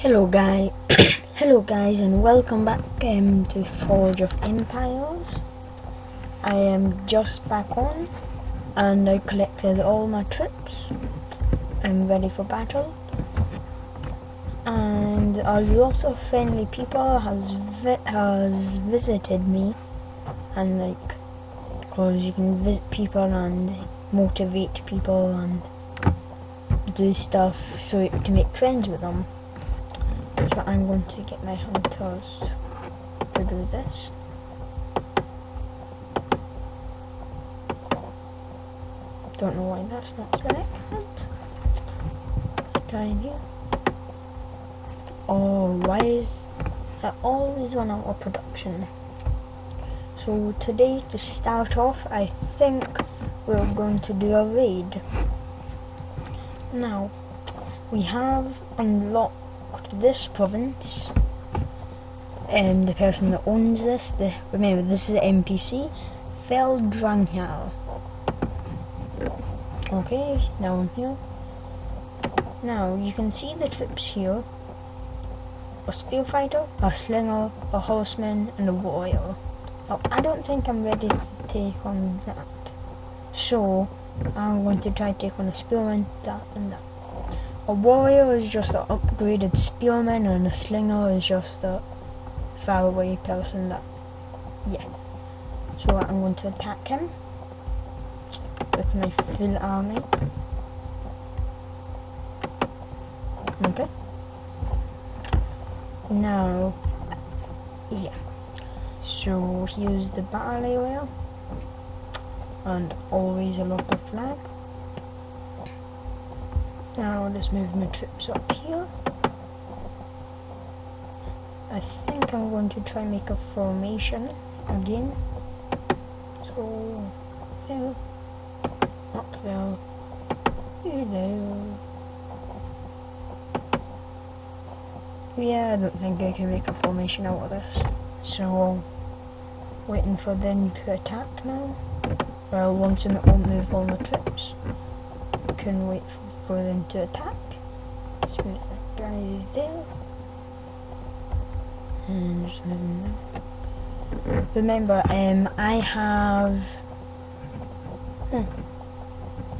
Hello guy Hello guys and welcome back um, to Forge of Empires. I am just back on and I collected all my troops. I'm ready for battle. And a lot of friendly people has vi- has visited me and like cause you can visit people and motivate people and do stuff so to make friends with them. So I'm going to get my hunters to do this. Don't know why that's not selected. Let's try in here. Oh, why is I always run out of production? So today, to start off, I think we're going to do a raid. Now, we have unlocked this province and the person that owns this, the, remember this is an NPC, Feldranghal. Okay, down here. Now you can see the troops here. A spear fighter, a slinger, a horseman, and a warrior. Now, I don't think I'm ready to take on that. So I'm going to try to take on a spearman, that and that. A warrior is just an upgraded spearman, and a slinger is just a faraway person that, yeah. So I'm going to attack him with my full army. Okay. Now, yeah. So here's the battle area, and always a lot of flag. Now let's move my troops up here. I think I'm going to try and make a formation again. So there, up there, you there. Yeah, I don't think I can make a formation out of this. So waiting for them to attack now. Well, once in it won't move all my troops. Can wait for for them to attack. Let's move that guy there. And just move him there. Remember, um, I have. Hmm.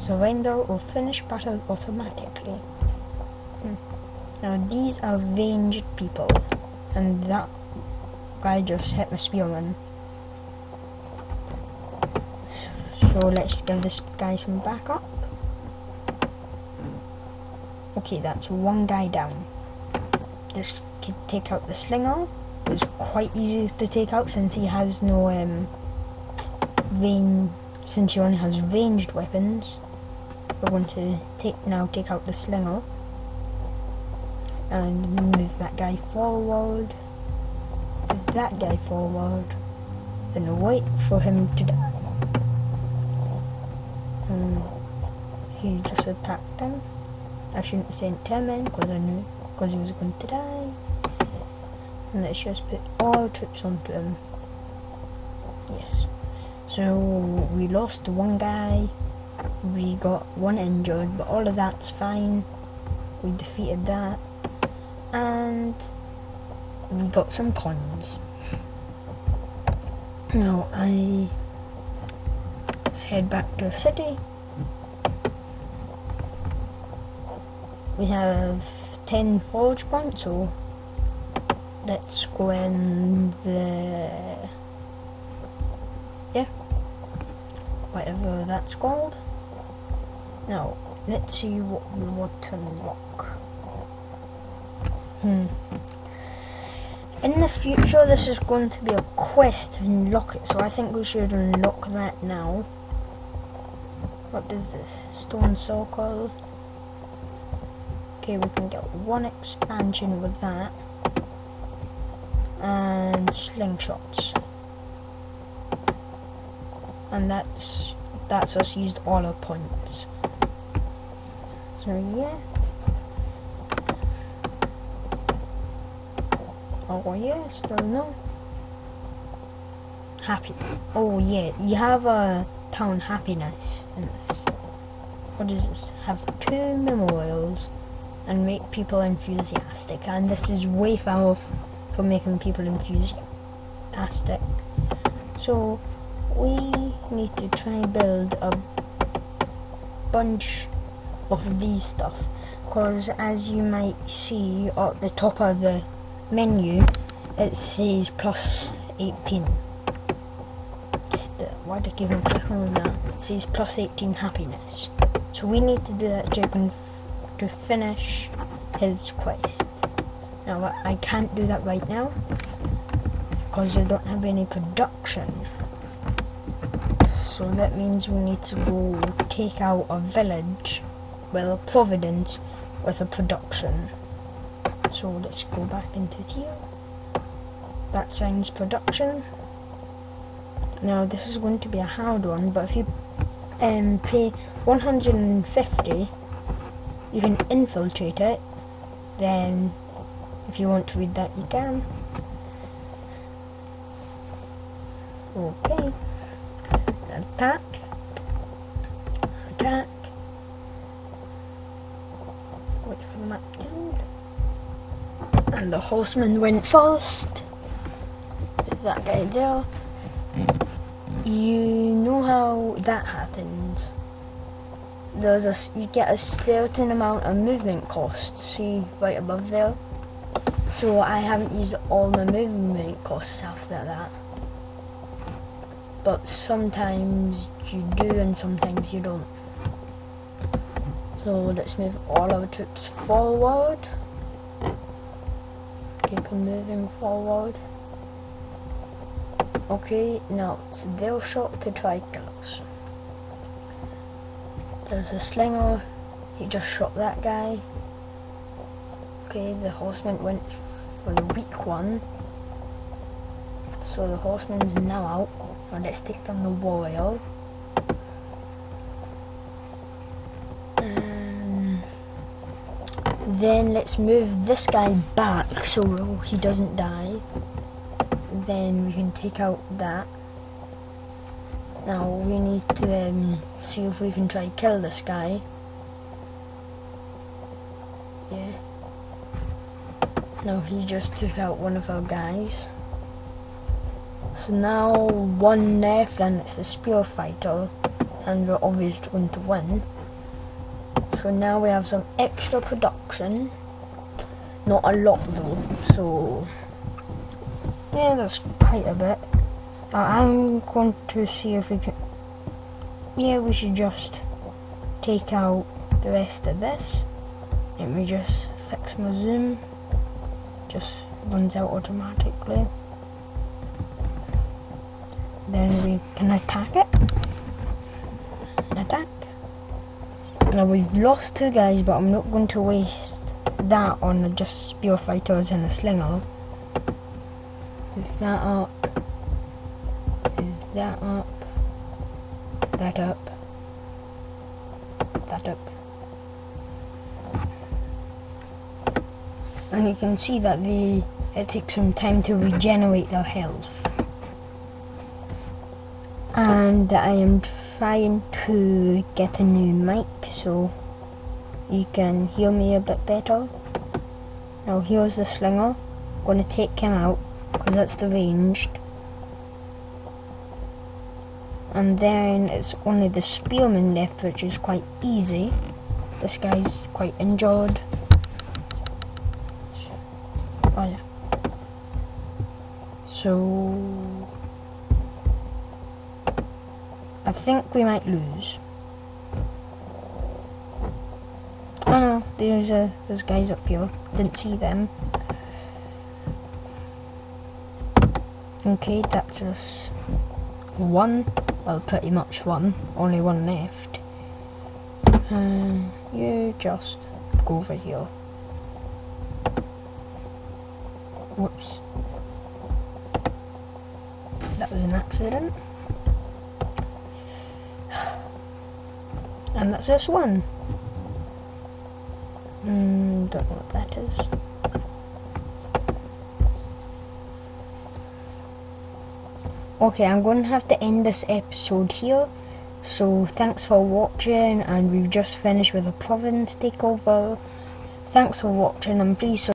Surrender or finish battle automatically. Hmm. Now, these are ranged people, and that guy just hit my spearman. So let's give this guy some backup. Okay, that's one guy down. This could take out the slinger. It's quite easy to take out since he has no um, range. Since he only has ranged weapons, we're going to take now take out the slinger and move that guy forward. Move that guy forward. Then wait for him to die. And he just attacked him. I shouldn't say him in because I knew because he was going to die. And let's just put all troops onto him. Yes. So we lost one guy. We got one injured, but all of that's fine. We defeated that, and we got some coins. Now I let's head back to the city. We have 10 forge points, so let's go in the. Yeah, whatever that's called. Now, let's see what we want to unlock. Hmm. In the future, this is going to be a quest to unlock it, so I think we should unlock that now. What is this? Stone circle. Okay, we can get one expansion with that. And slingshots. And that's that's us used all our points. So yeah. Oh yeah, still no. Happy. Oh yeah, you have a town happiness in this. What is this? Have two memorials and make people enthusiastic. And this is way far off from making people enthusiastic. So we need to try and build a bunch of these stuff because as you might see at the top of the menu it says plus 18 the, why did I even click on that it says plus 18 happiness so we need to do that to, to finish his quest now I can't do that right now because I don't have any production so that means we need to go take out a village well Providence with a production. So let's go back into here. That signs production. Now this is going to be a hard one, but if you um, pay 150, you can infiltrate it. Then, if you want to read that, you can. Okay. Attack. Attack. Wait for the map. And the horseman went first. That guy there. You know how that happens. There's a you get a certain amount of movement costs. See right above there. So I haven't used all my movement costs after that. But sometimes you do and sometimes you don't. So let's move all our troops forward. Keep moving forward. Okay, now it's their shot to try kill us. There's a slinger, he just shot that guy. Okay, the horseman went for the weak one. So the horseman's now out. Now let's take down the warrior. Then let's move this guy back so he doesn't die. Then we can take out that. Now we need to um, see if we can try kill this guy. Yeah. Now he just took out one of our guys. So now one left and it's the spear fighter and we're obviously going to win. So now we have some extra production. Not a lot though, so yeah, that's quite a bit. I'm going to see if we can. Yeah, we should just take out the rest of this. Let me just fix my zoom. Just runs out automatically. Then we can attack it. Attack. Now we've lost two guys, but I'm not going to waste that on just spear fighters and a slinger. Move that up. Move that up. That up. That up. And you can see that the it takes some time to regenerate their health. And I am trying to get a new mic so you can hear me a bit better. Now here's the slinger. I'm to take him out because that's the ranged. And then it's only the spearman left which is quite easy. This guy's quite injured. Oh yeah. So I think we might lose. Oh no, there's uh, there's guys up here. Didn't see them. Okay, that's us one. Well, pretty much one. Only one left. Uh, you just go over here. Whoops. That was an accident. And that's this one. Mm, don't know what that is. Okay, I'm going to have to end this episode here. So thanks for watching and we've just finished with a province takeover. Thanks for watching and please